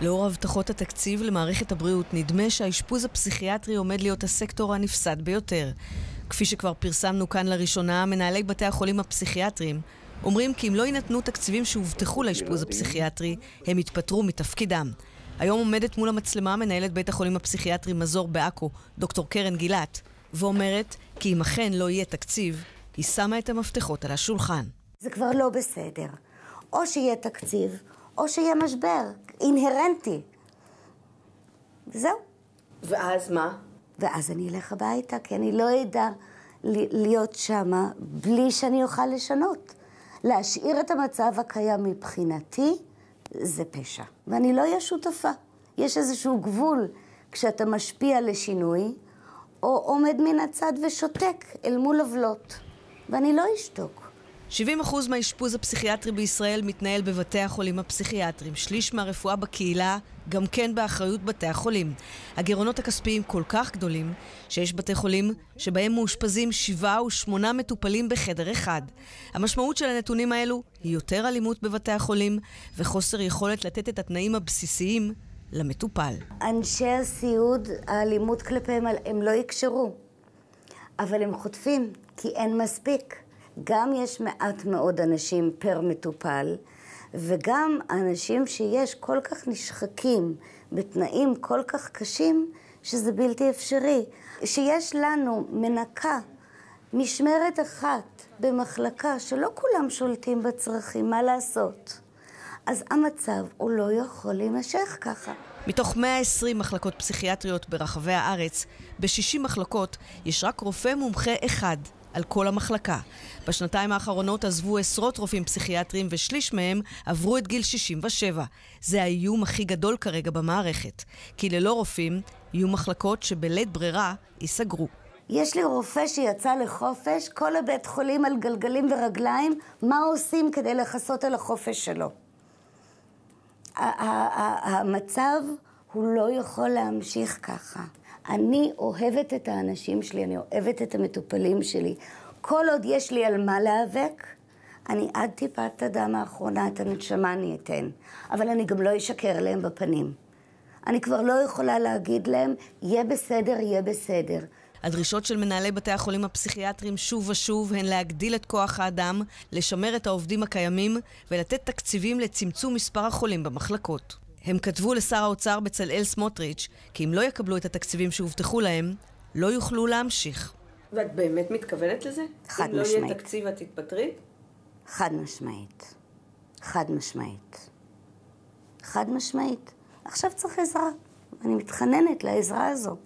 לאור הבטחות התקציב למערכת הבריאות, נדמה שהאשפוז הפסיכיאטרי עומד להיות הסקטור הנפסד ביותר. כפי שכבר פרסמנו כאן לראשונה, מנהלי בתי החולים הפסיכיאטריים אומרים כי אם לא יינתנו תקציבים שהובטחו לאשפוז הפסיכיאטרי, הם יתפטרו מתפקידם. היום עומדת מול המצלמה מנהלת בית החולים הפסיכיאטרי מזור בעכו, דוקטור קרן גילת, ואומרת כי אם אכן לא יהיה תקציב, היא שמה את המפתחות על השולחן. זה כבר לא בסדר. או שיהיה תקציב, או שיהיה משבר, אינהרנטי. וזהו. ואז מה? ואז אני אלך הביתה, כי אני לא אדע להיות שמה בלי שאני אוכל לשנות. להשאיר את המצב הקיים מבחינתי זה פשע, ואני לא אהיה שותפה. יש איזשהו גבול כשאתה משפיע לשינוי, או עומד מן הצד ושותק אל מול עוולות, ואני לא אשתוק. 70% מהאשפוז הפסיכיאטרי בישראל מתנהל בבתי החולים הפסיכיאטריים. שליש מהרפואה בקהילה גם כן באחריות בתי החולים. הגירעונות הכספיים כל כך גדולים, שיש בתי חולים שבהם מאושפזים שבעה ושמונה מטופלים בחדר אחד. המשמעות של הנתונים האלו היא יותר אלימות בבתי החולים וחוסר יכולת לתת את התנאים הבסיסיים למטופל. אנשי הסיעוד, האלימות כלפיהם, הם לא יקשרו, אבל הם חוטפים, כי אין מספיק. גם יש מעט מאוד אנשים פר מטופל, וגם אנשים שיש כל כך נשחקים בתנאים כל כך קשים, שזה בלתי אפשרי. שיש לנו מנקה, משמרת אחת במחלקה, שלא כולם שולטים בצרכים, מה לעשות? אז המצב הוא לא יכול להימשך ככה. מתוך 120 מחלקות פסיכיאטריות ברחבי הארץ, ב-60 מחלקות יש רק רופא מומחה אחד על כל המחלקה. בשנתיים האחרונות עזבו עשרות רופאים פסיכיאטריים ושליש מהם עברו את גיל 67. זה האיום הכי גדול כרגע במערכת. כי ללא רופאים, יהיו מחלקות שבלית ברירה ייסגרו. יש לי רופא שיצא לחופש, כל הבית חולים על גלגלים ורגליים, מה עושים כדי לכסות על החופש שלו? המצב הוא לא יכול להמשיך ככה. אני אוהבת את האנשים שלי, אני אוהבת את המטופלים שלי. כל עוד יש לי על מה להיאבק, אני עד טיפת הדם האחרונה את הנשמה אני אתן. אבל אני גם לא אשקר להם בפנים. אני כבר לא יכולה להגיד להם, יהיה בסדר, יהיה בסדר. הדרישות של מנהלי בתי החולים הפסיכיאטריים שוב ושוב הן להגדיל את כוח האדם, לשמר את העובדים הקיימים ולתת תקציבים לצמצום מספר החולים במחלקות. הם כתבו לשר האוצר בצלאל סמוטריץ' כי אם לא יקבלו את התקציבים שהובטחו להם, לא יוכלו להמשיך. ואת באמת מתכוונת לזה? חד אם משמעית. אם לא יהיה תקציב את תתפטרי? חד משמעית. חד משמעית. חד משמעית. עכשיו צריך עזרה. אני מתחננת לעזרה הזו.